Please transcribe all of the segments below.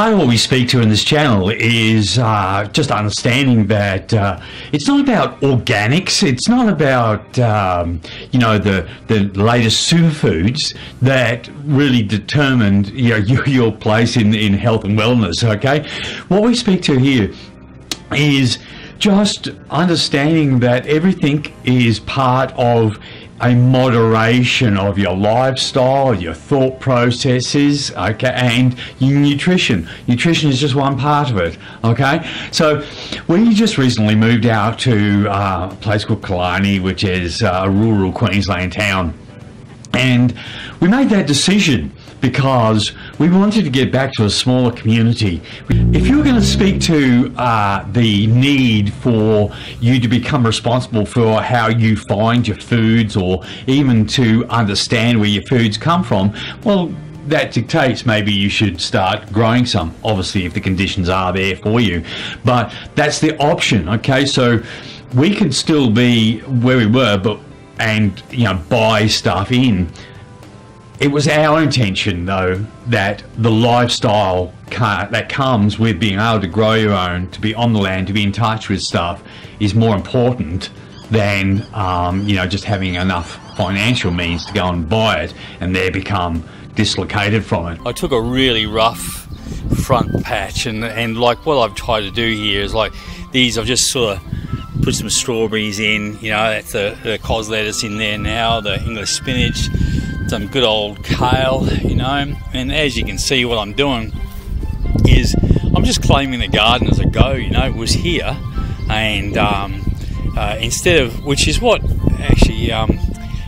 part of what we speak to in this channel is uh, just understanding that uh, it's not about organics. It's not about um, you know the the latest superfoods that really determined you know your, your place in in health and wellness. Okay, what we speak to here is just understanding that everything is part of a moderation of your lifestyle, your thought processes, okay, and your nutrition. Nutrition is just one part of it, okay? So we just recently moved out to uh, a place called Killarney, which is uh, a rural Queensland town. And we made that decision because we wanted to get back to a smaller community. If you were going to speak to uh, the need for you to become responsible for how you find your foods or even to understand where your foods come from, well, that dictates maybe you should start growing some, obviously, if the conditions are there for you. But that's the option, okay? So we could still be where we were, but and you know buy stuff in it was our intention, though, that the lifestyle that comes with being able to grow your own, to be on the land, to be in touch with stuff, is more important than um, you know just having enough financial means to go and buy it and there become dislocated from it. I took a really rough front patch, and and like what I've tried to do here is like these. I've just sort of put some strawberries in. You know, that's the, the cos lettuce in there now, the English spinach some good old kale, you know. And as you can see, what I'm doing is I'm just claiming the garden as I go, you know. It was here, and um, uh, instead of which is what actually um,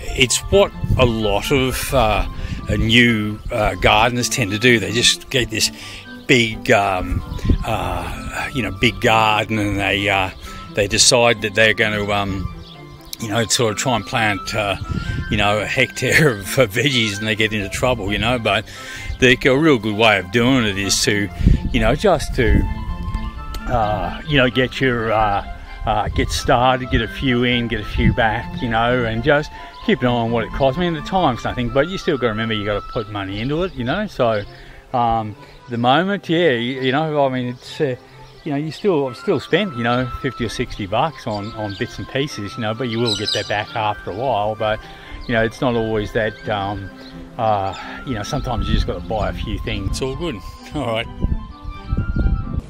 it's what a lot of uh, new uh, gardeners tend to do. They just get this big, um, uh, you know, big garden, and they uh, they decide that they're going to, um, you know, sort of try and plant uh, you know, a hectare of veggies and they get into trouble, you know. But the, a real good way of doing it is to, you know, just to, uh, you know, get your, uh, uh, get started, get a few in, get a few back, you know, and just keep an eye on what it costs. I mean, the time's nothing, but you still got to remember you got to put money into it, you know. So, um, the moment, yeah, you, you, know, I mean, it's uh, you know, you still I've still spent, you know, 50 or 60 bucks on, on bits and pieces, you know, but you will get that back after a while. But you know, it's not always that, um, uh, you know, sometimes you just got to buy a few things. It's all good. All right.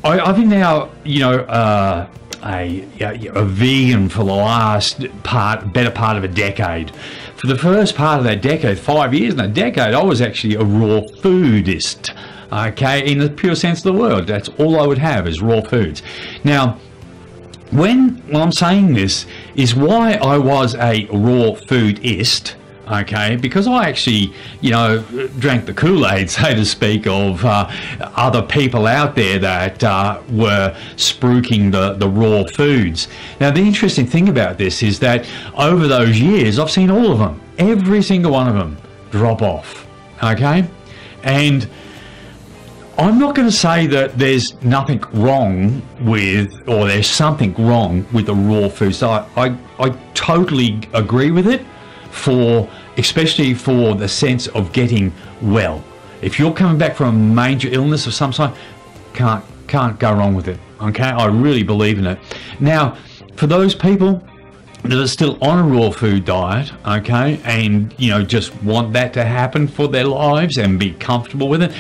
I, I've been now, you know, uh, a, a vegan for the last part, better part of a decade. For the first part of that decade, five years in a decade, I was actually a raw foodist. Okay, in the pure sense of the word, that's all I would have is raw foods. Now, when I'm saying this is why I was a raw foodist okay because i actually you know drank the kool-aid so to speak of uh, other people out there that uh, were spruiking the, the raw foods. Now the interesting thing about this is that over those years i've seen all of them every single one of them drop off okay? And I'm not going to say that there's nothing wrong with, or there's something wrong with the raw food. I, I, I totally agree with it for, especially for the sense of getting well. If you're coming back from a major illness of some sort, can't, can't go wrong with it. Okay. I really believe in it. Now, for those people that are still on a raw food diet, okay, and you know, just want that to happen for their lives and be comfortable with it,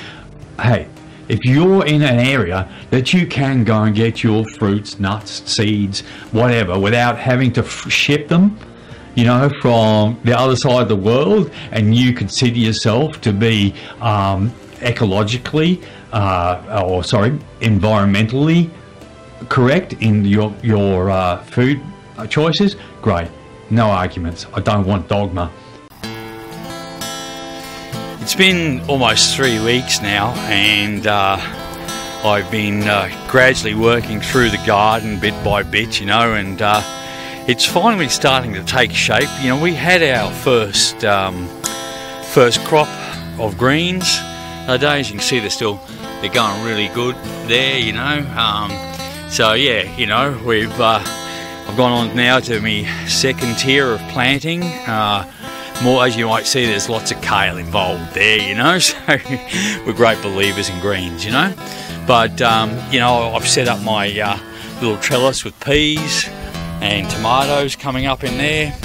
hey, if you're in an area that you can go and get your fruits, nuts, seeds, whatever, without having to ship them, you know, from the other side of the world, and you consider yourself to be um, ecologically, uh, or sorry, environmentally correct in your your uh, food choices, great. No arguments. I don't want dogma. It's been almost three weeks now, and uh, I've been uh, gradually working through the garden bit by bit, you know, and uh, it's finally starting to take shape. You know, we had our first um, first crop of greens today. As you can see, they're still they're going really good there, you know. Um, so yeah, you know, we've uh, I've gone on now to my second tier of planting. Uh, more as you might see, there's lots of kale involved there, you know. So we're great believers in greens, you know. But um, you know, I've set up my uh, little trellis with peas and tomatoes coming up in there,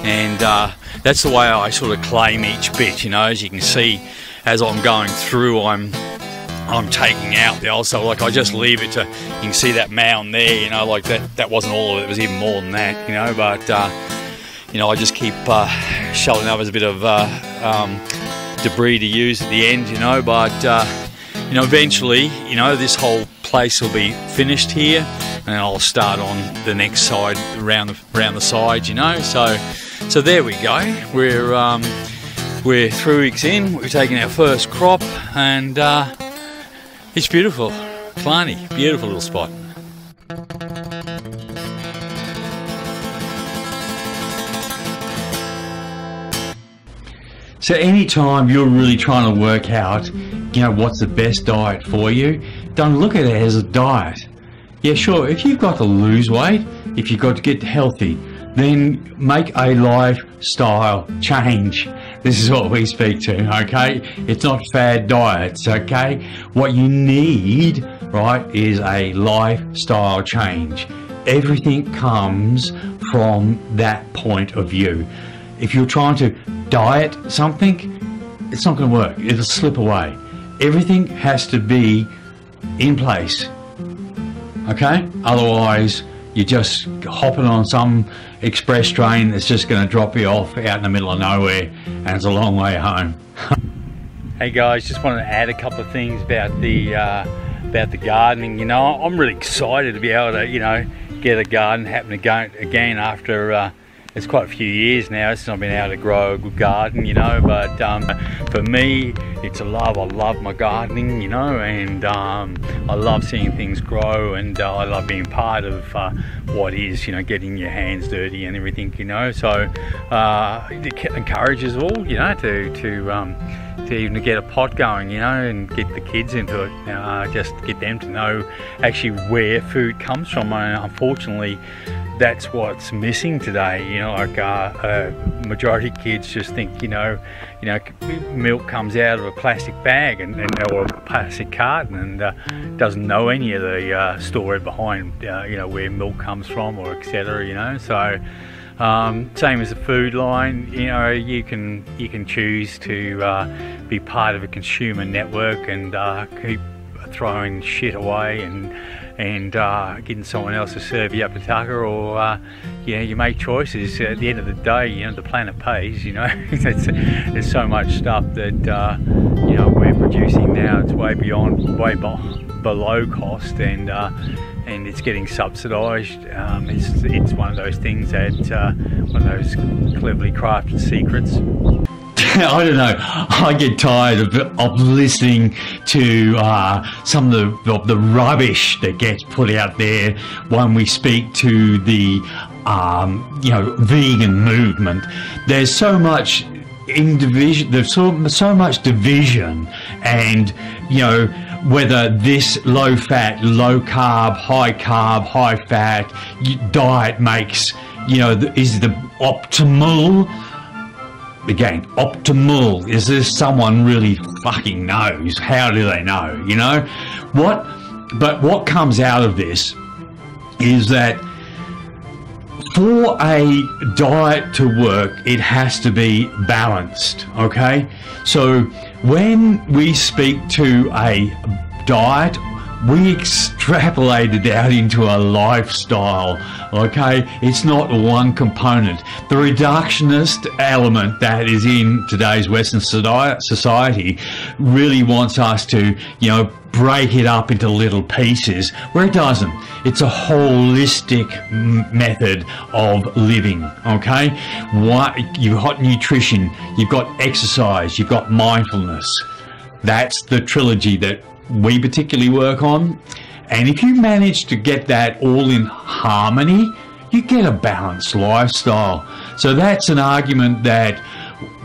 and uh, that's the way I sort of claim each bit. You know, as you can see, as I'm going through, I'm I'm taking out the old stuff. Like I just leave it to, you can see that mound there, you know, like that, that wasn't all of it, it was even more than that, you know, but, uh, you know, I just keep uh, shelling up as a bit of uh, um, debris to use at the end, you know, but, uh, you know, eventually, you know, this whole place will be finished here and I'll start on the next side around the, around the sides, you know, so, so there we go. We're, um, we're three weeks in, we've taken our first crop and, uh, it's beautiful. Killarney, beautiful little spot. So anytime you're really trying to work out, you know, what's the best diet for you, don't look at it as a diet. Yeah, sure, if you've got to lose weight, if you've got to get healthy, then make a lifestyle change. This is what we speak to, okay? It's not fad diets, okay? What you need, right, is a lifestyle change. Everything comes from that point of view. If you're trying to diet something, it's not going to work. It'll slip away. Everything has to be in place, okay? Otherwise, you're just hopping on some express train that's just going to drop you off out in the middle of nowhere and it's a long way home. hey guys, just wanted to add a couple of things about the uh, about the gardening. You know, I'm really excited to be able to, you know, get a garden happening again after uh, it's quite a few years now since I've been able to grow a good garden, you know. But um, for me, it's a love. I love my gardening, you know, and um, I love seeing things grow, and uh, I love being part of uh, what is, you know, getting your hands dirty and everything, you know. So uh, it encourages all, you know, to to um, to even get a pot going, you know, and get the kids into it. Uh, just get them to know actually where food comes from. And unfortunately that's what's missing today. You know, like uh, uh, majority kids just think, you know, you know, milk comes out of a plastic bag and, and or a plastic carton and uh, doesn't know any of the uh, story behind, uh, you know, where milk comes from or etc. You know, so. Um, same as the food line, you know, you can you can choose to uh, be part of a consumer network and keep throwing shit away and and uh, getting someone else to serve you up to tucker, or uh, you know, you make choices. At the end of the day, you know, the planet pays. You know, there's so much stuff that uh, you know we're producing now. It's way beyond, way below cost, and uh, and it's getting subsidised. Um, it's it's one of those things that uh, one of those cleverly crafted secrets. I don't know. I get tired of, of listening to uh, some of the, of the rubbish that gets put out there when we speak to the um, you know vegan movement. There's so much in division. There's so so much division, and you know whether this low fat, low carb, high carb, high fat diet makes you know is the optimal again, optimal. Is this someone really fucking knows? How do they know? You know? What but what comes out of this is that for a diet to work, it has to be balanced. Okay? So when we speak to a diet we extrapolated out into a lifestyle. Okay, it's not one component. The reductionist element that is in today's Western society really wants us to, you know, break it up into little pieces where it doesn't. It's a holistic method of living. Okay, what you've got nutrition, you've got exercise, you've got mindfulness. That's the trilogy that we particularly work on. And if you manage to get that all in harmony, you get a balanced lifestyle. So that's an argument that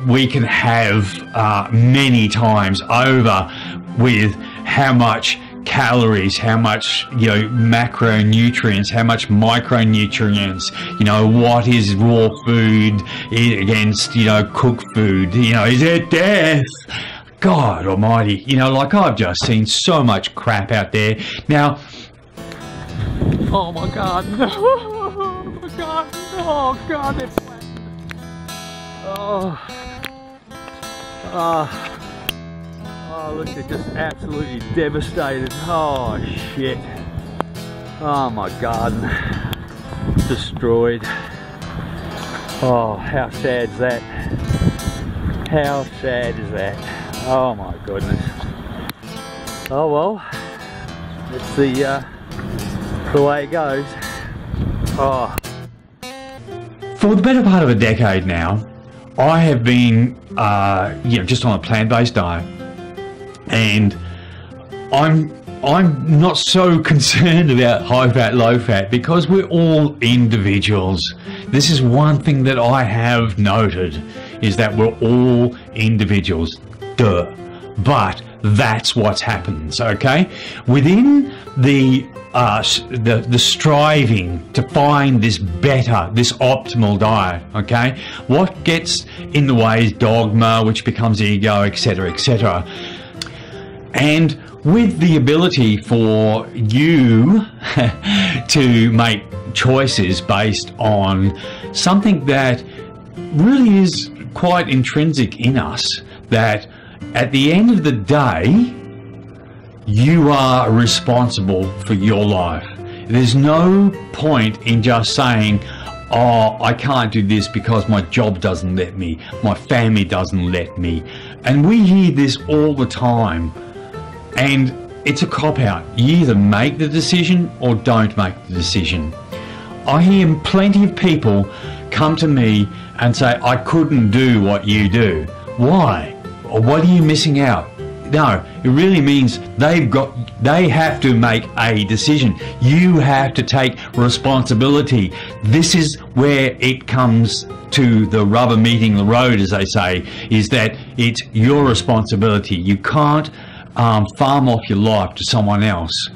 we can have uh, many times over with how much calories, how much you know macronutrients, how much micronutrients. You know what is raw food against you know cooked food. You know is it death? God Almighty! You know, like I've just seen so much crap out there now. Oh my God! Oh my God! Oh God! They're Oh. Oh. Oh, look, they're just absolutely devastated. Oh, shit. Oh, my garden. Destroyed. Oh, how sad is that? How sad is that? Oh, my goodness. Oh, well. It's the, uh, the way it goes. Oh. For the better part of a decade now, I have been, uh, you know, just on a plant-based diet and I'm I'm not so concerned about high fat, low fat because we're all individuals. This is one thing that I have noted is that we're all individuals. Duh. But that's what happens, okay? Within the uh, the the striving to find this better, this optimal diet, okay? What gets in the way is dogma, which becomes ego, etc., etc and with the ability for you to make choices based on something that really is quite intrinsic in us, that at the end of the day, you are responsible for your life. There's no point in just saying, oh, I can't do this because my job doesn't let me, my family doesn't let me. And we hear this all the time and it's a cop out. You either make the decision or don't make the decision. I hear plenty of people come to me and say, I couldn't do what you do. Why? Or what are you missing out? No, it really means they've got, they have to make a decision. You have to take responsibility. This is where it comes to the rubber meeting the road, as they say, is that it's your responsibility. You can't um, farm off your life to someone else.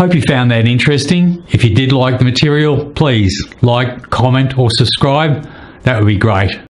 Hope you found that interesting. If you did like the material, please like, comment or subscribe. That would be great.